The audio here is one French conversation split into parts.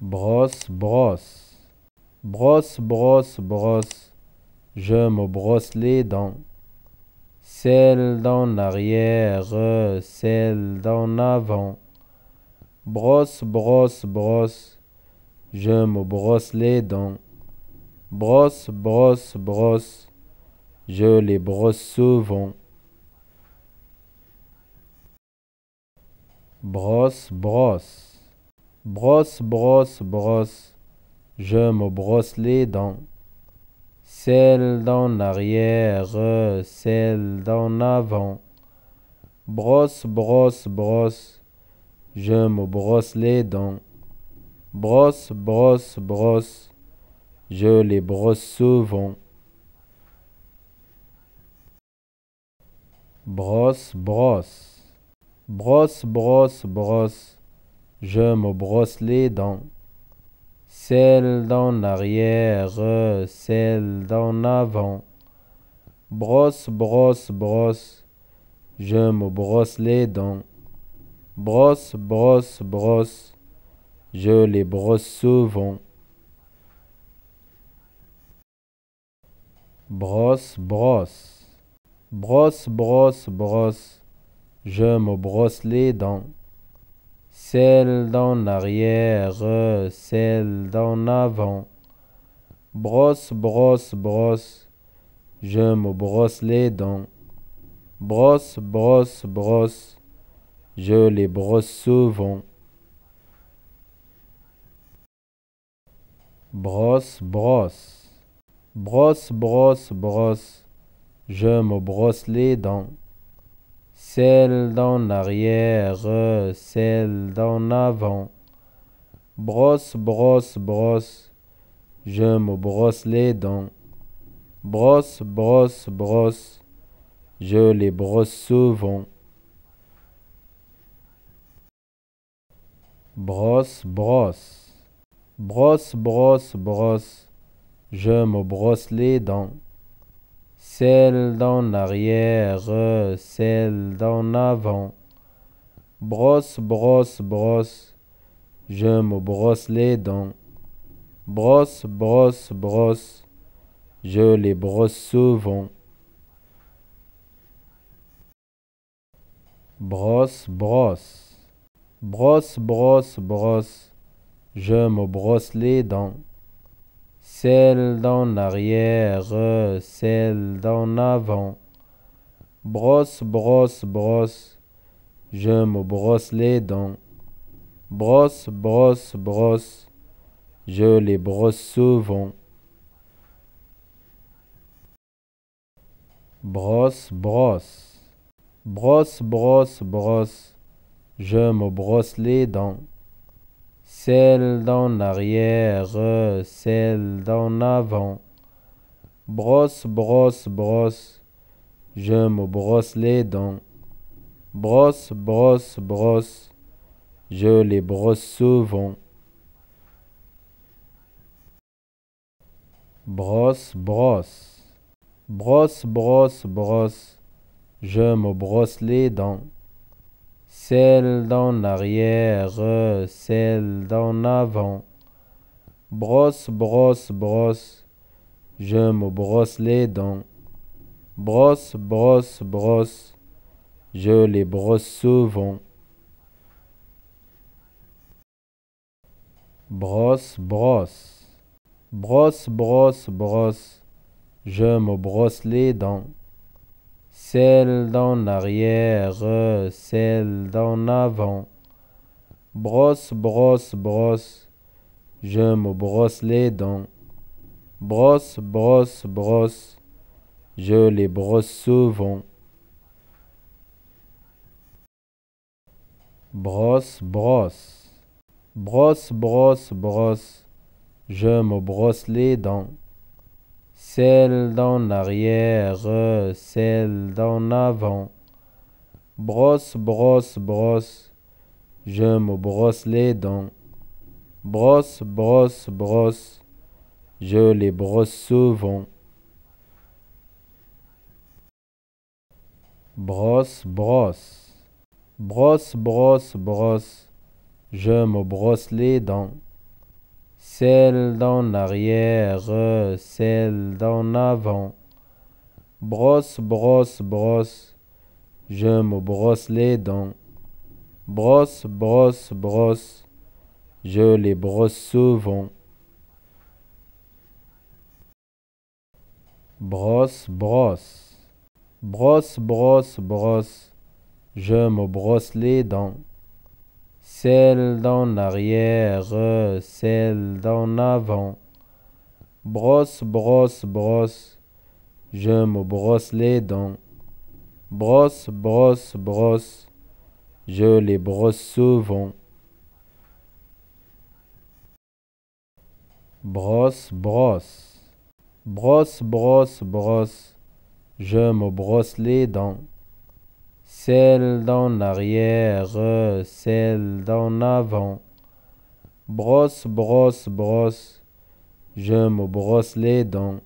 brosse, brosse, brosse, brosse, brosse, je me brosse les dents. Celle d'en arrière, celle d'en avant. Brosse, brosse, brosse, je me brosse les dents. Brosse, brosse, brosse, je les brosse souvent. Brosse, brosse, brosse, brosse, brosse, je me brosse les dents. Celle d'en arrière, celle d'en avant. Brosse, brosse, brosse, je me brosse les dents. Brosse, brosse, brosse, je les brosse souvent. Brosse, brosse Brosse, brosse, brosse, je me brosse les dents. Celle d'en arrière, celle d'en avant. Brosse, brosse, brosse, je me brosse les dents. Brosse, brosse, brosse, je les brosse souvent. Brosse, brosse, brosse, brosse, brosse je me brosse les dents. Celle d'en arrière, celle d'en avant. Brosse, brosse, brosse, je me brosse les dents. Brosse, brosse, brosse, je les brosse souvent. Brosse, brosse, brosse, brosse, brosse, je me brosse les dents celle d'en arrière, celle d'en avant. Brosse, brosse, brosse, je me brosse les dents. Brosse, brosse, brosse, je les brosse souvent. Brosse, brosse, brosse, brosse, brosse, je me brosse les dents celle d'en arrière, celle d'en avant. Brosse, brosse, brosse, je me brosse les dents. Brosse, brosse, brosse, je les brosse souvent. Brosse, brosse, brosse, brosse, brosse, je me brosse les dents celle d'en arrière, celle d'en avant. Brosse, brosse, brosse, je me brosse les dents. Brosse, brosse, brosse, je les brosse souvent. Brosse, brosse, brosse, brosse, brosse, je me brosse les dents celle d'en arrière, celle d'en avant. Brosse, brosse, brosse, je me brosse les dents. Brosse, brosse, brosse, je les brosse souvent. Brosse, brosse, brosse, brosse, brosse, je me brosse les dents celle d'en arrière, celle d'en avant. Brosse, brosse, brosse, je me brosse les dents. Brosse, brosse, brosse, je les brosse souvent. Brosse, brosse, brosse, brosse, brosse, je me brosse les dents celle d'en arrière, celle d'en avant. Brosse, brosse, brosse, je me brosse les dents. Brosse, brosse, brosse, je les brosse souvent. Brosse, brosse, brosse, brosse, brosse, je me brosse les dents celle d'en arrière, celle d'en avant. Brosse, brosse, brosse, je me brosse les dents. Brosse, brosse, brosse, je les brosse souvent. Brosse, brosse, brosse, brosse, brosse, je me brosse les dents celle d'en arrière, celle d'en avant. Brosse, brosse, brosse, je me brosse les dents. Brosse, brosse, brosse, je les brosse souvent. Brosse, brosse, brosse, brosse, brosse, je me brosse les dents. Celle d'en arrière, celle d'en avant. Brosse, brosse, brosse, je me brosse les dents. Brosse, brosse, brosse, je les brosse souvent. Brosse, brosse, brosse, brosse, brosse, je me brosse les dents. Celle d'en arrière, celle d'en avant. Brosse, brosse, brosse, je me brosse les dents.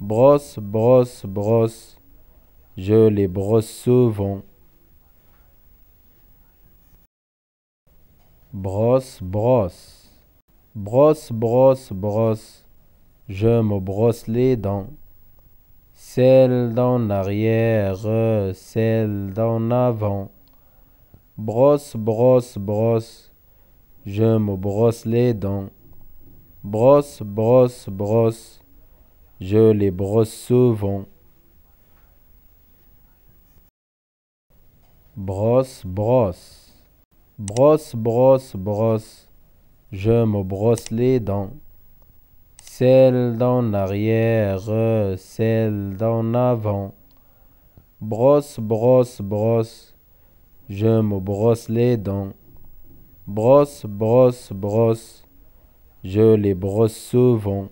Brosse, brosse, brosse, je les brosse souvent. Brosse, brosse, brosse, brosse, brosse, je me brosse les dents. Celle d'en arrière, celle d'en avant. Brosse, brosse, brosse, je me brosse les dents. Brosse, brosse, brosse, je les brosse souvent. Brosse, brosse, brosse, brosse, brosse, je me brosse les dents. Celle d'en arrière, celle d'en avant. Brosse, brosse, brosse, je me brosse les dents. Brosse, brosse, brosse, je les brosse souvent.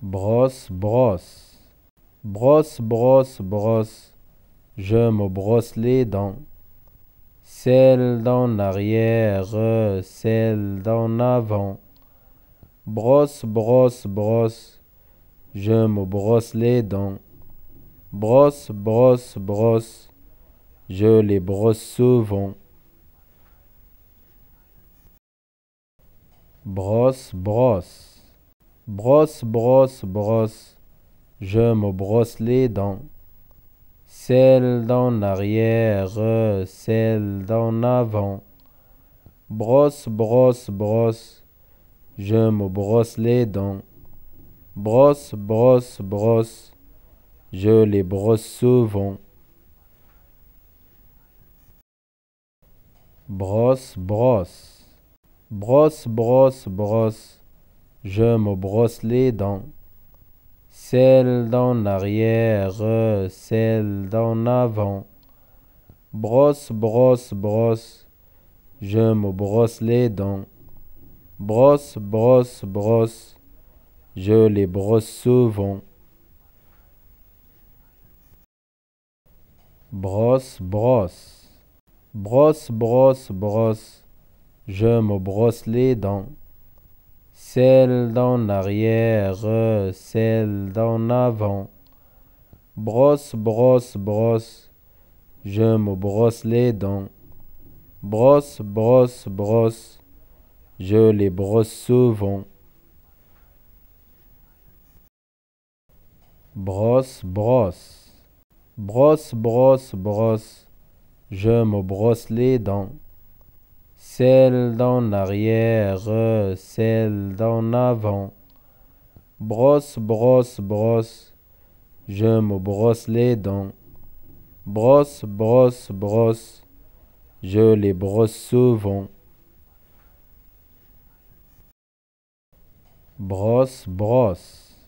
Brosse, brosse. Brosse, brosse, brosse, je me brosse les dents. Celle d'en arrière, celle d'en avant. Brosse, brosse, brosse, je me brosse les dents. Brosse, brosse, brosse, je les brosse souvent. Brosse, brosse, brosse, brosse, brosse je me brosse les dents. Celle d'en arrière, celle d'en avant. Brosse, brosse, brosse, je me brosse les dents. Brosse, brosse, brosse, je les brosse souvent. Brosse, brosse, brosse, brosse, brosse, je me brosse les dents celle d'en arrière, celle d'en avant. Brosse, brosse, brosse, je me brosse les dents. Brosse, brosse, brosse, je les brosse souvent. Brosse, brosse, brosse, brosse, brosse, je me brosse les dents celle d'en arrière, celle d'en avant. Brosse, brosse, brosse, je me brosse les dents. Brosse, brosse, brosse, je les brosse souvent. Brosse, brosse, brosse, brosse, brosse, je me brosse les dents celle d'en arrière, celle d'en avant. Brosse, brosse, brosse, je me brosse les dents. Brosse, brosse, brosse, je les brosse souvent. Brosse, brosse,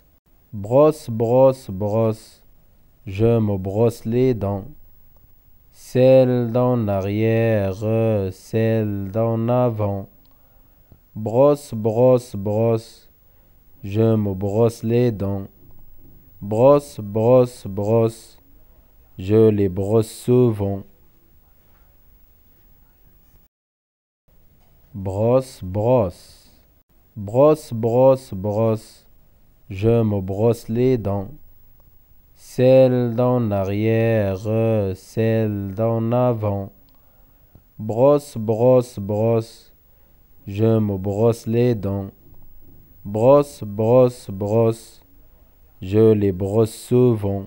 brosse, brosse, brosse, je me brosse les dents celle d'en arrière, celle d'en avant. Brosse, brosse, brosse, je me brosse les dents. Brosse, brosse, brosse, je les brosse souvent. Brosse, brosse, brosse, brosse, brosse, je me brosse les dents celle d'en arrière, celle d'en avant. Brosse, brosse, brosse, je me brosse les dents. Brosse, brosse, brosse, je les brosse souvent.